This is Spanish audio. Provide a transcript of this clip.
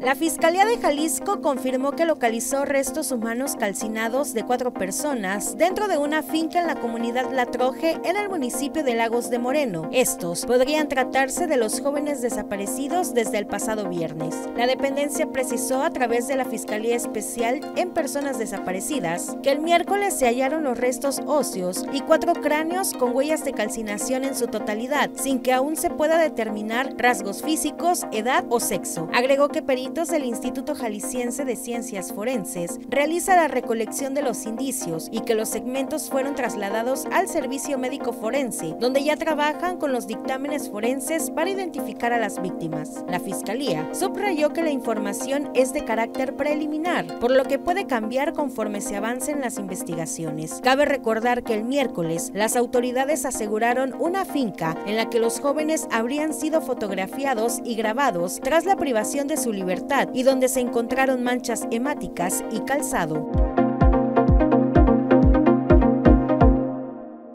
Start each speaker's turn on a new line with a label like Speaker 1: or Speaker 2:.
Speaker 1: La Fiscalía de Jalisco confirmó que localizó restos humanos calcinados de cuatro personas dentro de una finca en la comunidad La Troje en el municipio de Lagos de Moreno. Estos podrían tratarse de los jóvenes desaparecidos desde el pasado viernes. La dependencia precisó a través de la Fiscalía Especial en Personas Desaparecidas que el miércoles se hallaron los restos óseos y cuatro cráneos con huellas de calcinación en su totalidad, sin que aún se pueda determinar rasgos físicos, edad o sexo. Agregó que del Instituto Jalisciense de Ciencias Forenses realiza la recolección de los indicios y que los segmentos fueron trasladados al Servicio Médico Forense, donde ya trabajan con los dictámenes forenses para identificar a las víctimas. La Fiscalía subrayó que la información es de carácter preliminar, por lo que puede cambiar conforme se avancen las investigaciones. Cabe recordar que el miércoles las autoridades aseguraron una finca en la que los jóvenes habrían sido fotografiados y grabados tras la privación de su y donde se encontraron manchas hemáticas y calzado.